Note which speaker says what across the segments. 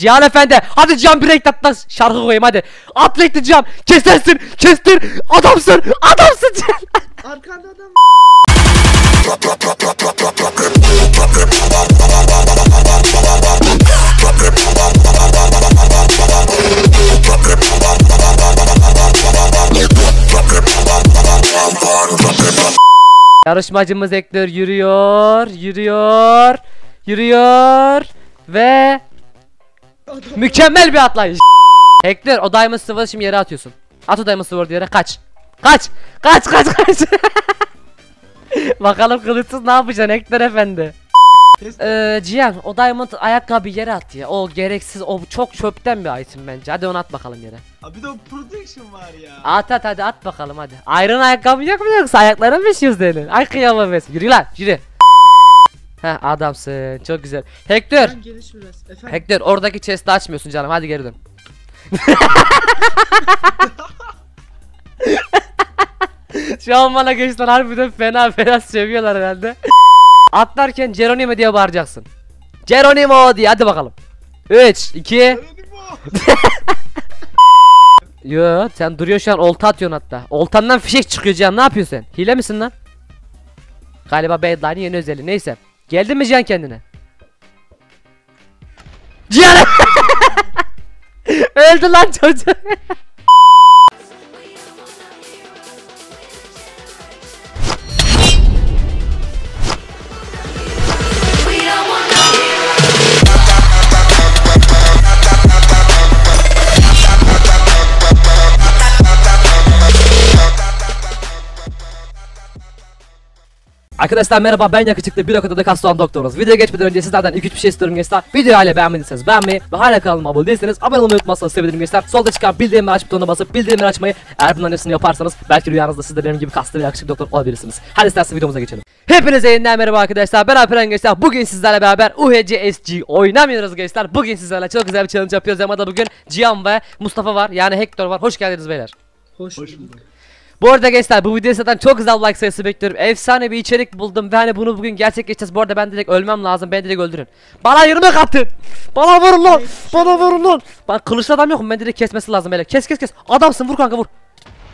Speaker 1: Cihan Efendi hadi Cihan bir renk atla şarkı koyayım hadi. At renkli Cihan kesersin kestir adamsın adamsın Cihan.
Speaker 2: Arkanda adam.
Speaker 1: Yarışmacımız Ekler yürüyor yürüyor yürüyor ve. Mükemmel bir atlayış. Hector o Diamond Sword'u şimdi yere atıyorsun. At o Diamond Sword'u yere kaç. Kaç. Kaç kaç kaç. Bakalım kılıçsız ne yapacaksın Hector efendi. Ee, Cihan o Diamond ayakkabı yere at ya. O gereksiz o çok çöpten bir item bence. Hadi onu at bakalım yere.
Speaker 2: Abi bir de o protection var ya.
Speaker 1: At at hadi at bakalım hadi. Iron ayakkabı yok mu yoksa ayakların mı şiyor senin? Ay kıyamam. Yürü lan yürü. Heh adamsın çok güzel. Hector.
Speaker 2: Ben geliş biraz. Efendim.
Speaker 1: Hector oradaki chest'i açmıyorsun canım hadi geri dön. Şu an bana gençler harbiden fena fena seviyorlar herhalde. Atlarken Geronimo diye bağıracaksın. Geronimo diye hadi bakalım. 3 2
Speaker 2: Öyle bu.
Speaker 1: Yo sen duruyor şu an olta atıyorsun hatta. Oltandan fişek çıkıyor Cihan ne yapıyorsun sen? Hile misin lan? Galiba Badline'in yeni özelliği neyse. Geldin mi Cihan kendine? Cihan! Öldü lan çocuk. Arkadaşlar merhaba ben yakışıklı bir okudada kastan doktoruz. Videoya geçmeden önce sizlerden 2-3 bir şey istiyorum gençler. Videoyu hala beğenmediyseniz beğenmeyi ve hala kanalıma abone değilseniz abone olmayı unutmazsanız sevinirim gençler. Solda çıkan bildirimleri aç butonuna basıp bildirimleri açmayı eğer bunların hepsini yaparsanız belki rüyanızda siz de benim gibi kaslı ve yakışıklı doktor olabilirsiniz. Hadi isterseniz videomuza geçelim. Hepinize yeniden merhaba arkadaşlar. Ben Alperen gençler. Bugün sizlerle beraber UHC SG oynamıyoruz gençler. Bugün sizlerle çok güzel bir challenge yapıyoruz. Ama da bugün Cihan ve Mustafa var. Yani Hector var. Hoş geldiniz beyler.
Speaker 2: Hoş bulduk.
Speaker 1: Bu arada gençler bu videoya zaten çok güzel like sayısı bekliyorum. Efsane bir içerik buldum ve hani bunu bugün gerçekleştireceğiz. Bu arada ben direkt ölmem lazım. Beni direkt öldürün. Bana yirmi katın. Bana vurun lan. Bana vurun lan. Bak kılıçlı adam yok mu? Ben direkt kesmesi lazım böyle. Kes kes kes. Adamsın vur kanka vur.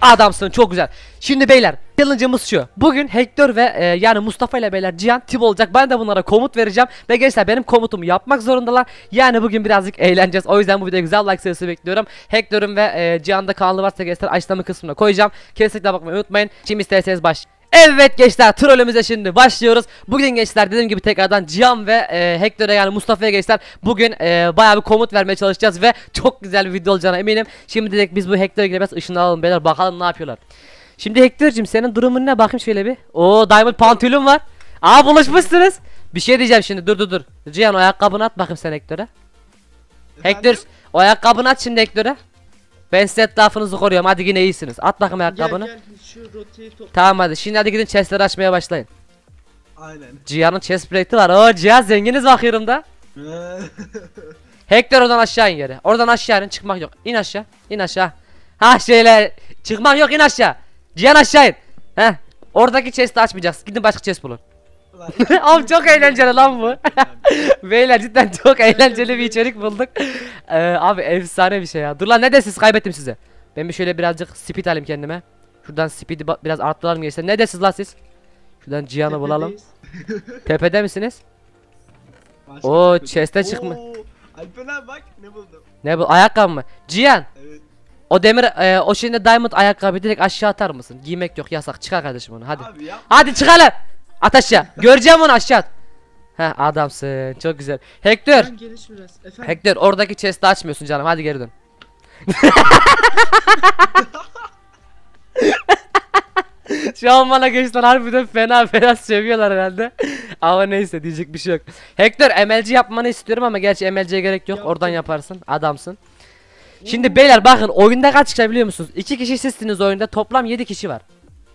Speaker 1: Adamsın çok güzel. Şimdi beyler challenge'ımız şu. Bugün Hector ve e, yani Mustafa ile beyler Cihan tip olacak. Ben de bunlara komut vereceğim. Ve gençler benim komutumu yapmak zorundalar. Yani bugün birazcık eğleneceğiz. O yüzden bu videoya güzel like sayısı bekliyorum. Hector'un ve e, Cihan'da kanalı varsa gençler açıklama kısmına koyacağım. Kesinlikle bakmayı unutmayın. Şimdi isterseniz baş. Evet gençler trolümüze şimdi başlıyoruz. Bugün gençler dediğim gibi tekrardan Cihan ve e, Hector'a yani Mustafa'ya gençler bugün e, bayağı bir komut vermeye çalışacağız ve çok güzel bir video olacağına eminim. Şimdi direkt biz bu Hector'a girip ışınlanalım beyler bakalım ne yapıyorlar. Şimdi Hector'cim senin durumun ne bakayım şöyle bir. Oo Diamond pantolon var. Aa buluşmuşsunuz. Bir şey diyeceğim şimdi dur dur dur. Cihan o ayakkabını at bakayım sen Hector'a. Hector o ayakkabını at şimdi Hector'a. Ben size etrafınızı koruyorum hadi yine iyisiniz. At bakayım ayakkabını.
Speaker 2: Gel gel şu rotayı topla.
Speaker 1: Tamam hadi şimdi hadi gidin chestleri açmaya başlayın.
Speaker 2: Aynen.
Speaker 1: Cihan'ın chest plate'i var. Oo Cihan zenginiz bakıyorum da. Hector oradan aşağı in yere. Oradan aşağı in çıkmak yok. İn aşağı. İn aşağı. Ha şöyle çıkmak yok in aşağı. Cihan aşağı in. Heh. Oradaki chest'i açmayacaksın. Gidin başka chest bulun. Oğlum çok eğlenceli lan bu. Beyler cidden çok eğlenceli bir içerik bulduk. Ee, abi efsane bir şey ya. Dur lan ne desiniz kaybettim sizi. Ben bir şöyle birazcık speed alayım kendime. Şuradan speed'i biraz arttıralım gençler. Ne desiniz lan siz? Şuradan Cihan'ı bulalım. Tepede misiniz?
Speaker 2: Başka
Speaker 1: Oo, chest'e çıkma.
Speaker 2: Oo, Alperen bak ne buldum.
Speaker 1: Ne bu ayakkabı mı? Cihan
Speaker 2: Evet.
Speaker 1: o demir e, o şimdi diamond ayakkabı direkt aşağı atar mısın? Giymek yok yasak çıkar kardeşim onu hadi.
Speaker 2: Abi.
Speaker 1: Hadi çıkalım. At aşağı. Göreceğim onu aşağı at. Heh adamsın çok güzel. Hector.
Speaker 2: Ben geliş biraz. Efendim.
Speaker 1: Hector oradaki chest'i açmıyorsun canım hadi geri dön. Şu an bana gençler harbiden fena fena seviyorlar herhalde. ama neyse diyecek bir şey yok. Hector MLG yapmanı istiyorum ama gerçi MLG'ye gerek yok.
Speaker 2: Yaptım.
Speaker 1: Oradan yaparsın. Adamsın. Şimdi beyler bakın oyunda kaç kişi biliyor musunuz? 2 kişi sizsiniz oyunda toplam 7 kişi var.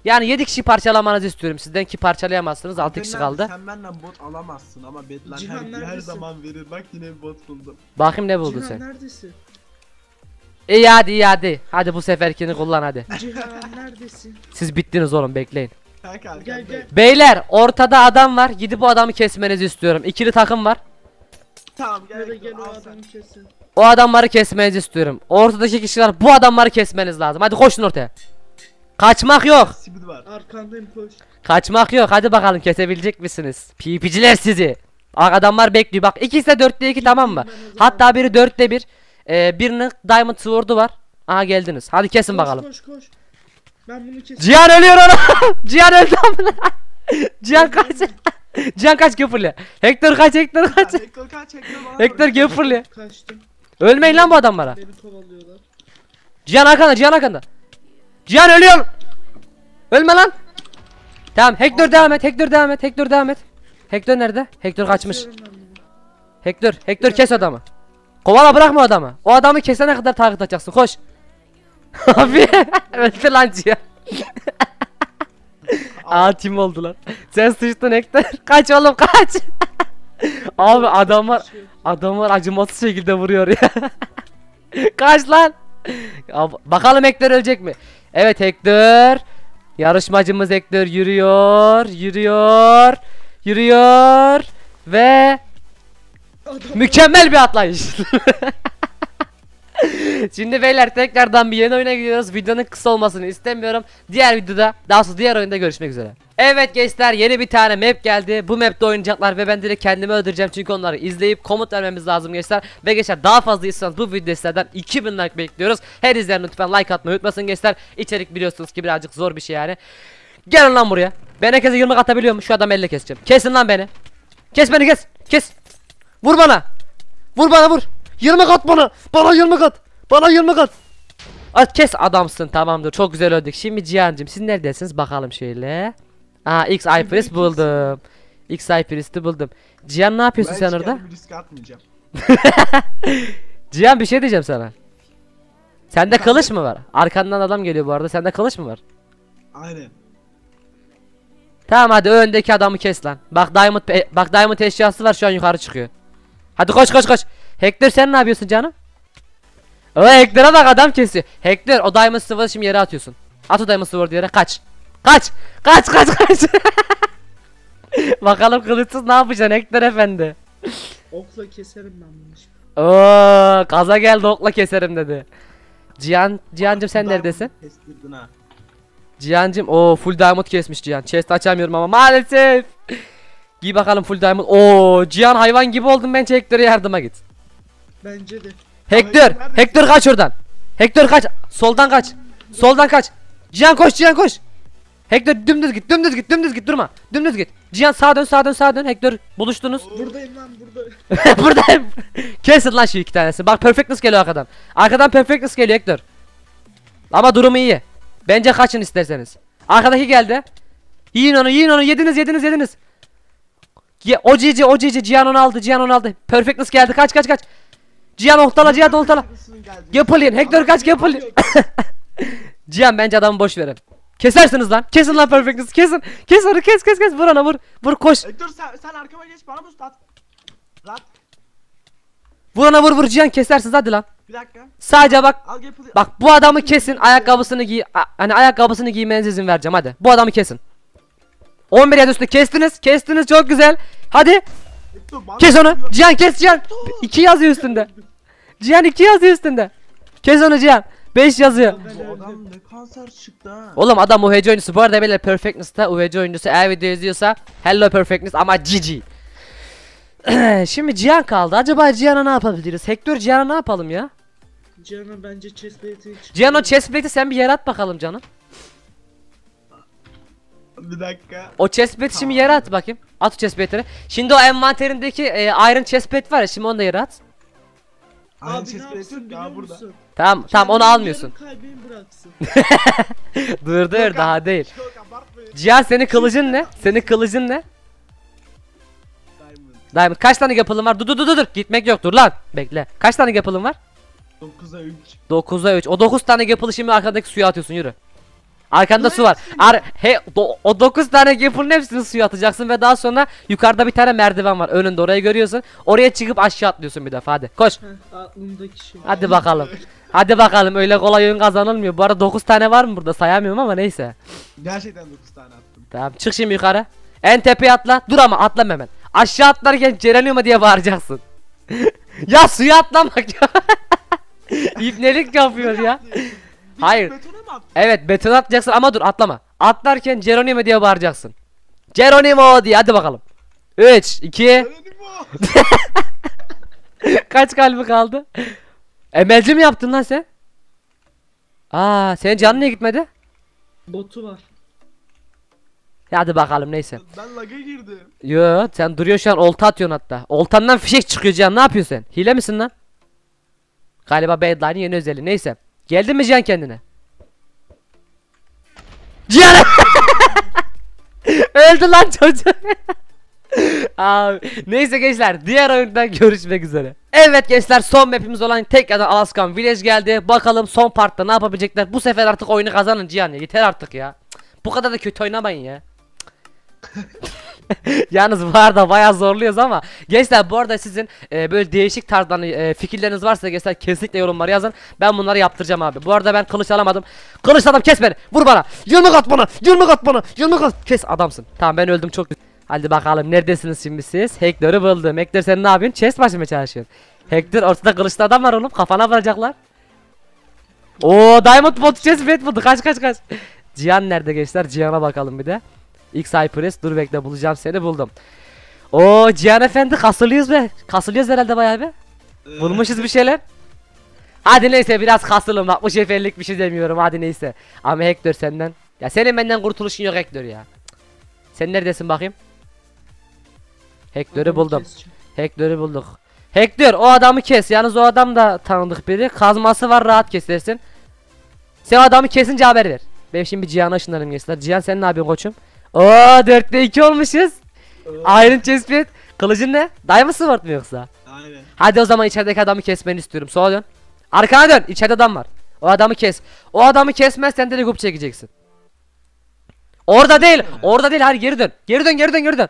Speaker 1: Yani 7 kişi parçalamanızı istiyorum sizden ki parçalayamazsınız 6 kişi kaldı.
Speaker 3: Sen benden bot alamazsın ama Bedlan
Speaker 2: Cihan
Speaker 3: her, her
Speaker 2: neredesin?
Speaker 3: zaman verir. Bak yine bir bot buldum.
Speaker 1: Bakayım ne buldun
Speaker 2: Cihan
Speaker 1: sen.
Speaker 2: neredesin?
Speaker 1: İyi hadi iyi hadi. Hadi bu seferkini kullan hadi.
Speaker 2: Cihan neredesin?
Speaker 1: Siz bittiniz oğlum bekleyin.
Speaker 3: Kanka
Speaker 2: Gel gel.
Speaker 1: Beyler ortada adam var. Gidip bu adamı kesmenizi istiyorum. İkili takım var.
Speaker 3: Tamam
Speaker 2: da
Speaker 3: gerek
Speaker 2: gel o adamı kesin.
Speaker 1: O adamları kesmenizi istiyorum. Ortadaki kişiler bu adamları kesmeniz lazım. Hadi koşun ortaya. Kaçmak yok.
Speaker 3: Sibid var.
Speaker 2: Arkandayım koş.
Speaker 1: Kaçmak yok. Hadi bakalım kesebilecek misiniz? PP'ciler sizi. Bak adamlar bekliyor. Bak ikisi de 4'te 2 tamam mı? Hatta biri 4'te 1. Ee, birinin Diamond Sword'u var. Aha geldiniz. Hadi kesin
Speaker 2: Koş,
Speaker 1: bakalım.
Speaker 2: Koş koş. Ben bunu kesin.
Speaker 1: Cihan ölüyor ona. Cihan öldü amına. Cihan kaç. Cihan kaç köpürle. Hector kaç Hector kaç.
Speaker 3: Hector kaç Hector bana
Speaker 1: Hector köpürle.
Speaker 2: Kaçtım.
Speaker 1: Ölmeyin lan bu adamlara.
Speaker 2: Beni kovalıyorlar.
Speaker 1: Cihan arkanda Cihan arkanda. Cihan ölüyor. Ölme lan. Tamam Hector devam et Hector devam et Hector devam et. Hector nerede? Hector kaçmış.
Speaker 2: Bunu.
Speaker 1: Hector Hector kes adamı. Kovala bırakma adamı. O adamı kesene kadar takip edeceksin koş. Abi öldü lan Cihan. Aa tim oldular. Sen sıçtın Hector. Kaç oğlum kaç. Abi adamlar
Speaker 2: Şey,
Speaker 1: adamlar acımasız şekilde vuruyor ya. kaç lan. Bakalım Hector ölecek mi? Evet Hector. Yarışmacımız Hector yürüyor, yürüyor, yürüyor ve Mükemmel bir atlayış. Şimdi beyler tekrardan bir yeni oyuna gidiyoruz. Videonun kısa olmasını istemiyorum. Diğer videoda daha sonra diğer oyunda görüşmek üzere. Evet gençler yeni bir tane map geldi. Bu map'te oynayacaklar ve ben direkt kendimi öldüreceğim çünkü onları izleyip komut vermemiz lazım gençler. Ve gençler daha fazla istiyorsanız bu video sizlerden 2000 like bekliyoruz. Her izleyen lütfen like atmayı unutmasın gençler. İçerik biliyorsunuz ki birazcık zor bir şey yani. Gelin lan buraya. Ben herkese 20 atabiliyor mu? Şu adam 50 keseceğim. Kesin lan beni. Kes beni kes. Kes. Vur bana. Vur bana vur. 20 kat bana. Bana 20 kat. Bana 20 kat. At kes adamsın tamamdır. Çok güzel öldük. Şimdi Cihan'cım siz neredesiniz bakalım şöyle. Aa X Hyperist buldum. X Hyperist'i buldum. Cihan ne yapıyorsun
Speaker 3: Ben
Speaker 1: sen orada?
Speaker 3: riske atmayacağım.
Speaker 1: Cihan bir şey diyeceğim sana. Sende kılıç mı var? Arkandan adam geliyor bu arada. Sende kılıç mı var?
Speaker 3: Aynen.
Speaker 1: Tamam hadi öndeki adamı kes lan. Bak Diamond bak Diamond eşyası var şu an yukarı çıkıyor. Hadi koş koş koş. Hector sen ne yapıyorsun canım? O Hector'a bak adam kesiyor. Hector o Diamond Sword'u şimdi yere atıyorsun. At o Diamond Sword'u yere kaç. Kaç. Kaç kaç kaç. Bakalım kılıçsız ne yapacaksın Hector efendi.
Speaker 2: Okla keserim ben bunu şimdi.
Speaker 1: Oo kaza geldi okla keserim dedi. Cihan Cihancım sen neredesin?
Speaker 3: Kestirdin ha.
Speaker 1: Cihancım o full diamond kesmiş Cihan. Chest açamıyorum ama maalesef. Giy bakalım full diamond. Oo Cihan hayvan gibi oldum ben Hector'a yardıma git.
Speaker 2: Bence de.
Speaker 1: Hector,
Speaker 3: neredesin?
Speaker 1: Hector kaç oradan. Hector kaç. Soldan kaç. Soldan kaç. Cihan koş Cihan koş. Hector dümdüz git dümdüz git dümdüz git durma. Dümdüz git. Cihan sağa dön sağa dön sağa dön. Hector buluştunuz.
Speaker 2: Buradayım lan burada.
Speaker 1: Buradayım. Kesin lan şu iki tanesi. Bak Perfectness geliyor arkadan. Arkadan Perfectness geliyor Hector. Ama durumu iyi. Bence kaçın isterseniz. Arkadaki geldi. Yiyin onu yiyin onu yediniz yediniz yediniz. Ye, o cici o cici Cihan onu aldı Cihan onu aldı. Perfectness geldi kaç kaç kaç. Cihan ohtala Cihan ohtala. Yapılın Hector kaç yapılın. Cihan bence adamı boş verin. Kesersiniz lan. Kesin lan Perfectness kesin. Kes onu kes kes kes vur ona vur. Vur koş.
Speaker 3: Hector sen, sen arkama geç bana boost at. Rat.
Speaker 1: Vur ona vur vur Cihan kesersiniz hadi lan.
Speaker 3: Bir dakika.
Speaker 1: Sadece bak
Speaker 3: Al.
Speaker 1: Bak bu adamı kesin ayakkabısını giy hani ayakkabısını giymenize izin vereceğim hadi. Bu adamı kesin. 11 yaş üstü kestiniz. Kestiniz çok güzel. Hadi kes onu. Cihan kes Cihan. 2 yazıyor üstünde. Cihan 2 yazıyor üstünde. Kes onu Cihan. 5 yazıyor.
Speaker 3: Bu adam ne kanser çıktı ha.
Speaker 1: Oğlum adam UHC oyuncusu. Bu arada böyle Perfectness'ta UHC oyuncusu eğer video izliyorsa Hello Perfectness ama GG. Şimdi Cihan kaldı. Acaba Cihan'a ne yapabiliriz? Hector Cihan'a ne yapalım ya?
Speaker 2: Cihan'a bence chestplate'i.
Speaker 1: Cihan o chestplate'i sen bir yere at bakalım canım.
Speaker 3: Bir dakika.
Speaker 1: O chestplate şimdi yere at bakayım. At o chestplate'ini. Şimdi o envanterindeki e, iron chestplate var ya şimdi onu da yere
Speaker 3: Aynen
Speaker 2: Abi ne yapsın biliyor
Speaker 3: burada.
Speaker 2: musun?
Speaker 1: Tamam tamam onu
Speaker 2: Kendini
Speaker 1: almıyorsun.
Speaker 2: yarım kalbimi bıraksın.
Speaker 1: dur dur
Speaker 3: Yok
Speaker 1: daha
Speaker 3: abi,
Speaker 1: değil.
Speaker 3: Yok abartmayın.
Speaker 1: Cihan senin kılıcın ne? Senin kılıcın ne?
Speaker 3: Diamond.
Speaker 1: Diamond kaç tane yapılın var? Dur dur dur dur. Gitmek yok dur lan. Bekle. Kaç tane yapılın var?
Speaker 3: 9'a 3.
Speaker 1: 9'a 3. O 9 tane yapılı şimdi arkadaki suya atıyorsun yürü. Arkanda su var. Ar he do- o 9 tane yapılın hepsini suya atacaksın ve daha sonra yukarıda bir tane merdiven var. Önünde orayı görüyorsun. Oraya çıkıp aşağı atlıyorsun bir defa hadi. Koş.
Speaker 2: Aklımdaki şey.
Speaker 1: Hadi bakalım. Hadi bakalım öyle kolay oyun kazanılmıyor. Bu arada 9 tane var mı burada sayamıyorum ama neyse.
Speaker 3: Gerçekten 9 tane attım.
Speaker 1: Tamam çık şimdi yukarı. En tepeye atla. Dur ama atlama hemen. Aşağı atlarken Cerenimo diye bağıracaksın. ya suya atlamak ya. İbnelik yapıyor ya. Hayır.
Speaker 3: Betona mı attın?
Speaker 1: Evet beton atlayacaksın ama dur atlama. Atlarken Geronimo diye bağıracaksın. Geronimo diye hadi bakalım. 3, 2,
Speaker 3: Öyle mi bu?
Speaker 1: kaç kalbi kaldı? Emelci mi yaptın lan sen? Aa senin canın niye gitmedi?
Speaker 2: Botu var.
Speaker 1: Ya Hadi bakalım neyse.
Speaker 3: Ben laga girdim.
Speaker 1: Yo sen duruyor şu an olta atıyorsun hatta. Oltandan fişek çıkıyor Cihan ne yapıyorsun sen? Hile misin lan? Galiba Badline'in yeni özelliği neyse. Geldin mi Cihan kendine? Cihan! Öldü lan çocuk. Abi, neyse gençler diğer oyundan görüşmek üzere. Evet gençler son map'imiz olan tekrardan Alaskan Village geldi. Bakalım son partta ne yapabilecekler. Bu sefer artık oyunu kazanın Cihan ya. Yeter artık ya. Bu kadar da kötü oynamayın ya. Yalnız bu arada bayağı zorluyoruz ama gençler bu arada sizin e, böyle değişik tarzdan e, fikirleriniz varsa gençler kesinlikle yorumlara yazın. Ben bunları yaptıracağım abi. Bu arada ben kılıç alamadım. Kılıç adam kes beni. Vur bana. Yirmi kat bana. Yirmi kat bana. Yirmi kat. Kes adamsın. Tamam ben öldüm çok. Hadi bakalım neredesiniz şimdi siz? Hector'u buldum. Hector sen ne yapıyorsun? Chest başı mı çalışıyorsun? Hector ortada kılıçlı adam var oğlum. Kafana vuracaklar. Oo Diamond bot chest plate buldu. Kaç kaç kaç. Cihan nerede gençler? Cihan'a bakalım bir de. X Hyperus dur bekle bulacağım seni buldum. Oo Cihan efendi kasılıyoruz be. Kasılıyoruz herhalde bayağı be.
Speaker 3: Ee,
Speaker 1: Bulmuşuz bir şeyler. Hadi neyse biraz kasılın bak bu seferlik bir şey demiyorum hadi neyse. Ama Hector senden. Ya senin benden kurtuluşun yok Hector ya. Sen neredesin bakayım? Hector'u buldum. Hector'u bulduk. Hector o adamı kes. Yalnız o adam da tanıdık biri. Kazması var rahat kesersin. Sen o adamı kesince haber ver. Ben şimdi bir Cihan'a ışınlarım gençler. Cihan sen ne yapıyorsun koçum? Oo 4'te 2 olmuşuz. Iron Chestplate. Kılıcın ne? Diamond Sword mu yoksa?
Speaker 3: Aynen.
Speaker 1: Hadi o zaman içerideki adamı kesmeni istiyorum. Sola dön. Arkana dön. İçeride adam var. O adamı kes. O adamı kesmezsen de gup çekeceksin. Orada değil. Orada değil. Hayır geri dön. Geri dön geri dön geri dön.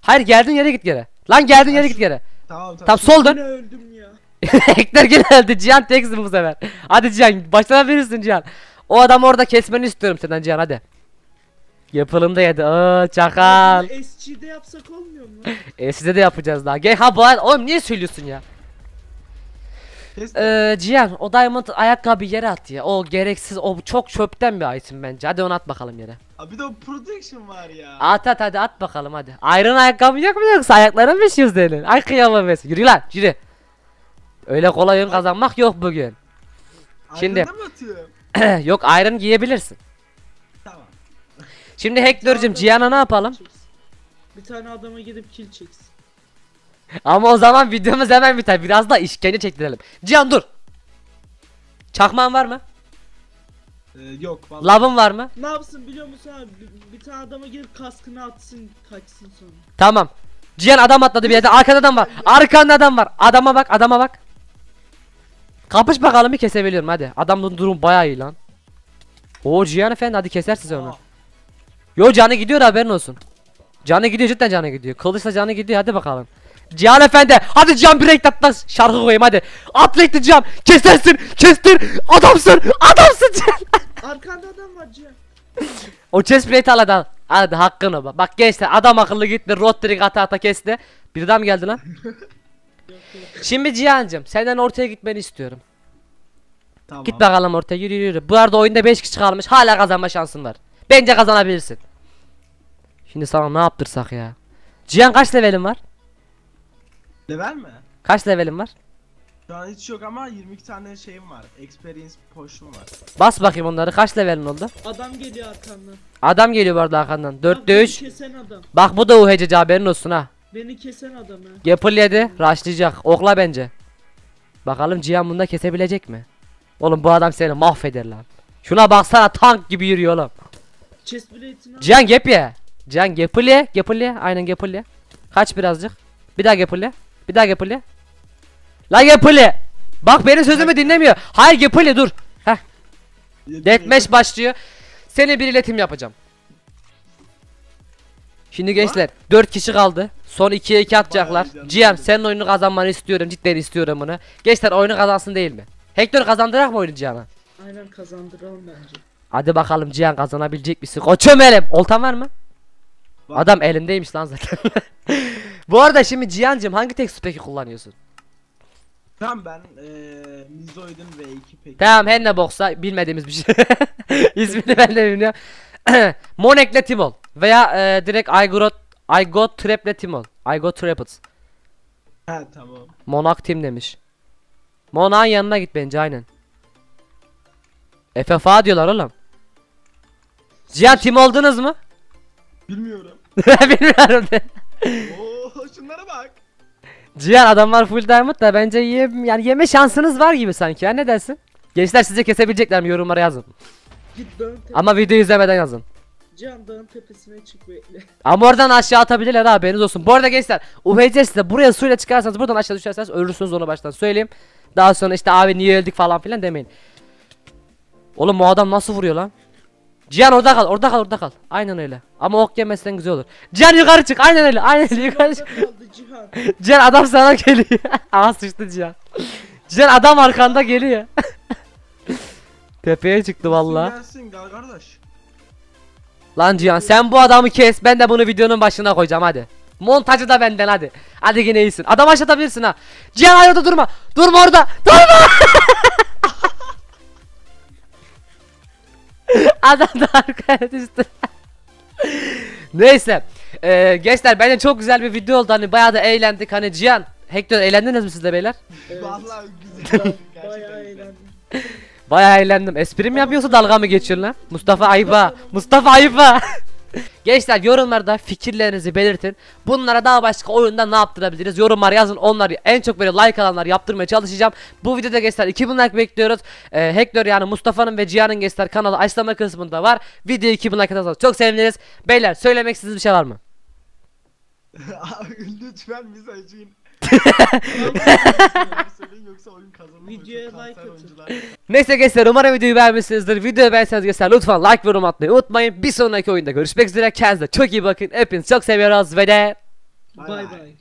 Speaker 1: Hayır geldin yere git geri. Lan geldin yere git geri.
Speaker 3: Tamam tamam.
Speaker 1: Tam sol dön.
Speaker 2: Yine öldüm ya.
Speaker 1: Hector gene öldü. Cihan teksin bu sefer. Hadi Cihan. Baştan verirsin Cihan. O adamı orada kesmeni istiyorum senden Cihan hadi. Yapılım da yedi. Aa çakal.
Speaker 2: SG'de yapsak olmuyor mu?
Speaker 1: E size de yapacağız daha. Gel ha bu arada- oğlum niye söylüyorsun ya? Ee, Cihan o diamond ayakkabı yere at ya. O gereksiz o çok çöpten bir item bence. Hadi onu at bakalım yere.
Speaker 3: Abi bir de o protection var ya.
Speaker 1: At at hadi at bakalım hadi. Iron ayakkabı yok mu yoksa ayakların mı şiyor senin? Ay kıyamam ben. Yürü lan yürü. Öyle kolay oyun kazanmak yok bugün. şimdi-
Speaker 3: mı atıyorum?
Speaker 1: yok iron giyebilirsin. Şimdi Hector'cum Cihan'a ne yapalım?
Speaker 2: Bir tane adama gidip kill çeksin.
Speaker 1: Ama o zaman videomuz hemen biter. Biraz da işkence çektirelim. Cihan dur. Çakmağın var mı?
Speaker 3: Ee, yok vallahi.
Speaker 1: Lavın var mı?
Speaker 2: Ne yapsın biliyor musun abi? Bir, bir tane adama gidip kaskını atsın kaçsın sonra.
Speaker 1: Tamam. Cihan adam atladı bir yerde. Arkada adam var. Arkanda adam var. Adama bak, adama bak. Kapış bakalım bir kesebiliyorum hadi. Adamın durum bayağı iyi lan. Oo Cihan efendi hadi kesersiz onu. Yo canı gidiyor haberin olsun. Canı gidiyor cidden canı gidiyor. Kılıçla canı gidiyor hadi bakalım. Cihan efendi hadi Cihan break atla şarkı koyayım hadi. Atletli Cihan kesersin kestir adamsın adamsın Cihan.
Speaker 2: Arkanda adam var Cihan.
Speaker 1: O chest plate al hadi al. Hadi hakkını bak. Bak gençler adam akıllı gitti. Rot direkt ata ata kesti. Bir daha mı geldi lan? Şimdi Cihan'cım senden ortaya gitmeni istiyorum.
Speaker 3: Tamam.
Speaker 1: Git bakalım ortaya yürü yürü. Bu arada oyunda 5 kişi kalmış. Hala kazanma şansın var. Bence kazanabilirsin. Şimdi sana ne yaptırsak ya? Cihan kaç levelin var?
Speaker 3: Level mi?
Speaker 1: Kaç levelin var?
Speaker 3: Şu an hiç yok ama 22 tane şeyim var. Experience potion var.
Speaker 1: Bas bakayım onları. Kaç levelin oldu?
Speaker 2: Adam geliyor arkandan.
Speaker 1: Adam geliyor bu arada arkandan.
Speaker 2: Bak,
Speaker 1: 4'te
Speaker 2: beni
Speaker 1: 3.
Speaker 2: kesen adam.
Speaker 1: Bak bu da UHCC haberin olsun ha.
Speaker 2: Beni kesen adam ha.
Speaker 1: Gapple yedi. Rushlayacak. Okla bence. Bakalım Cihan bunu da kesebilecek mi? Oğlum bu adam seni mahveder lan. Şuna baksana tank gibi yürüyor oğlum.
Speaker 2: Chest plate'ini al.
Speaker 1: Cihan gap ye. Cihan gapple. Gapple. Aynen gapple. Kaç birazcık. Bir daha gapple. Bir daha gapple. La gapple. Bak benim sözümü dinlemiyor. Hayır gapple dur. Heh. Deathmatch başlıyor. Seni bir iletim yapacağım. Şimdi gençler 4 kişi kaldı. Son 2'ye 2 atacaklar.
Speaker 3: Canım.
Speaker 1: senin oyunu kazanmanı istiyorum. Cidden istiyorum bunu. Gençler oyunu kazansın değil mi? Hector kazandırak mı oyunu Cihan'a?
Speaker 2: Aynen kazandıralım bence.
Speaker 1: Hadi bakalım Cihan kazanabilecek misin? Koçum elim. Oltan var mı?
Speaker 3: Var.
Speaker 1: Adam elindeymiş lan zaten. Bu arada şimdi Cihan'cım hangi tek peki kullanıyorsun?
Speaker 3: Tamam ben eee Mizoid'in V2 peki.
Speaker 1: Tamam her ne boksa bilmediğimiz bir şey. İsmini ben de bilmiyorum. Monek'le Timol veya e, direkt I got I got Trap'le Timol. I got Trapped.
Speaker 3: Ha tamam.
Speaker 1: Monak Tim demiş. Monak'ın yanına git bence aynen. FFA diyorlar oğlum. Cihan Tim oldunuz mu?
Speaker 3: Bilmiyorum.
Speaker 1: Bilmiyorum de.
Speaker 3: Oo şunlara bak.
Speaker 1: Cihan adamlar full diamond da bence ye, yani yeme şansınız var gibi sanki ya ne dersin? Gençler size kesebilecekler mi yorumlara yazın.
Speaker 2: Git dağın tepesine.
Speaker 1: Ama videoyu izlemeden yazın.
Speaker 2: Can dağın tepesine çık bekle.
Speaker 1: Ama oradan aşağı atabilirler ha haberiniz olsun. Bu arada gençler UHC size buraya suyla çıkarsanız buradan aşağı düşerseniz ölürsünüz onu baştan söyleyeyim. Daha sonra işte abi niye öldük falan filan demeyin. Oğlum bu adam nasıl vuruyor lan? Cihan orada kal orada kal orada kal. Aynen öyle. Ama ok yemezsen güzel olur. Cihan yukarı çık aynen öyle aynen öyle yukarı çık.
Speaker 2: Cihan.
Speaker 1: Cihan adam sana geliyor. Aha sıçtı Cihan. Cihan adam arkanda geliyor. Tepeye çıktı vallahi.
Speaker 3: Gelsin gel kardeş.
Speaker 1: Lan Cihan sen bu adamı kes ben de bunu videonun başına koyacağım hadi. Montajı da benden hadi. Hadi yine iyisin. Adam aşatabilirsin ha. Cihan orada durma. Durma orada. Durma. Adam da arkaya düştü. Neyse. Ee, gençler bence çok güzel bir video oldu. Hani bayağı da eğlendik. Hani Cihan, Hector eğlendiniz mi siz de beyler?
Speaker 2: Evet.
Speaker 3: Vallahi güzel.
Speaker 2: Bayağı eğlendim.
Speaker 1: Bayağı eğlendim. Espri mi yapıyorsa dalga mı geçiyorsun lan? Mustafa ayıba. Mustafa ayıba. Gençler yorumlarda fikirlerinizi belirtin. Bunlara daha başka oyunda ne yaptırabiliriz? Yorumlar yazın. Onları en çok böyle like alanlar yaptırmaya çalışacağım. Bu videoda gençler 2000 like bekliyoruz. Ee, Hector yani Mustafa'nın ve Cihan'ın gençler kanalı açıklama kısmında var. Video 2000 like atarsanız çok seviniriz. Beyler söylemek istediğiniz bir şey var mı?
Speaker 3: Lütfen bize acıyın. Yoksa oyun.
Speaker 2: Videoya like atın.
Speaker 1: Neyse gençler umarım videoyu beğenmişsinizdir. Videoyu beğenseniz gençler lütfen like ve yorum atmayı unutmayın. Bir sonraki oyunda görüşmek üzere. Kendinize çok iyi bakın. Hepinizi çok seviyoruz ve de
Speaker 2: Bay bay.